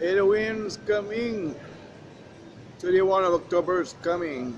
Halloween's coming. 31 of October is coming.